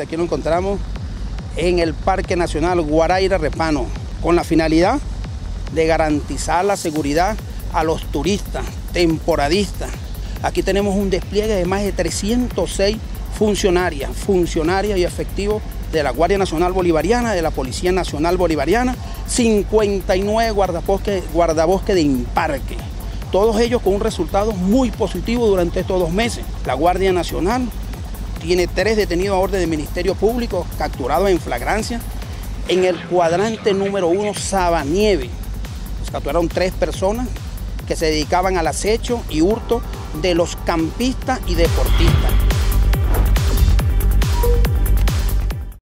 Aquí nos encontramos en el Parque Nacional Guaraira Repano, con la finalidad de garantizar la seguridad a los turistas, temporadistas. Aquí tenemos un despliegue de más de 306 funcionarias, funcionarias y efectivos de la Guardia Nacional Bolivariana, de la Policía Nacional Bolivariana, 59 guardabosques guardabosque de Imparque. Todos ellos con un resultado muy positivo durante estos dos meses. La Guardia Nacional tiene tres detenidos a orden del Ministerio Público capturados en flagrancia en el cuadrante número uno Sabanieve. Se capturaron tres personas que se dedicaban al acecho y hurto de los campistas y deportistas.